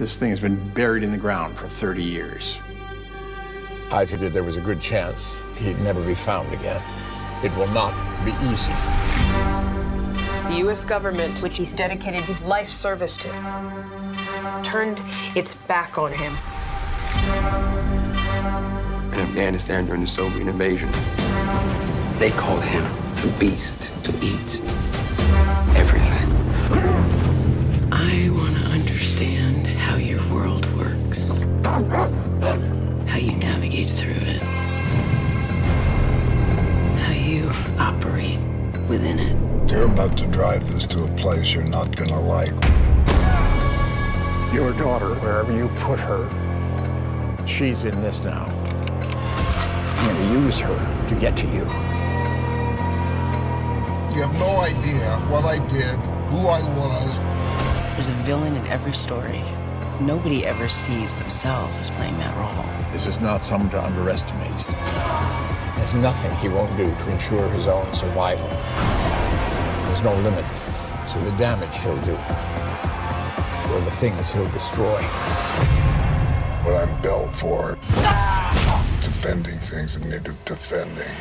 This thing has been buried in the ground for 30 years. I figured there was a good chance he'd never be found again. It will not be easy. The U.S. government, which he's dedicated his life service to, turned its back on him. In Afghanistan during the Soviet invasion, they called him the beast to eats navigate through it, how you operate within it. You're about to drive this to a place you're not gonna like. Your daughter, wherever you put her, she's in this now. I'm going to use her to get to you. You have no idea what I did, who I was. There's a villain in every story. Nobody ever sees themselves as playing that role. This is not someone to underestimate. There's nothing he won't do to ensure his own survival. There's no limit to the damage he'll do or the things he'll destroy. What I'm built for. Defending things that need defending.